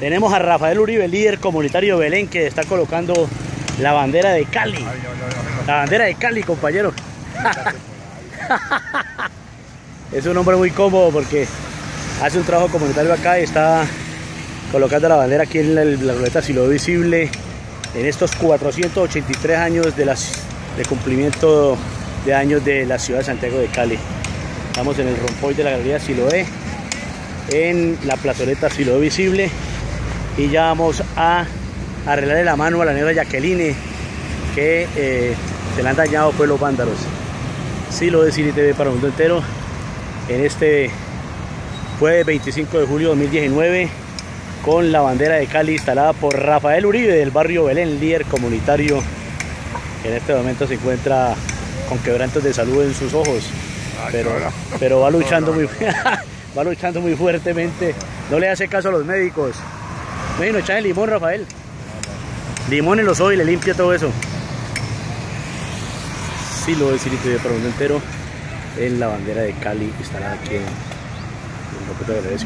Tenemos a Rafael Uribe, líder comunitario de Belén, que está colocando la bandera de Cali. La bandera de Cali, compañero. es un hombre muy cómodo porque hace un trabajo comunitario acá y está colocando la bandera aquí en la, la ruleta Silo Visible en estos 483 años de, las, de cumplimiento de años de la ciudad de Santiago de Cali. Estamos en el rompoy de la Galería Siloé, en la plazoleta Siloé Visible y ya vamos a arreglarle la mano a la negra Jacqueline que eh, se le han dañado pues los vándalos. Siloé City TV para el mundo entero. En este jueves 25 de julio de 2019 con la bandera de Cali instalada por Rafael Uribe del barrio Belén, líder comunitario que en este momento se encuentra con quebrantos de salud en sus ojos. Pero, pero va luchando muy va luchando muy fuertemente. No le hace caso a los médicos bueno, echa el limón Rafael. Limón en los ojos y le limpia todo eso. Sí lo voy a decir para el mundo entero. En la bandera de Cali instalada aquí en, en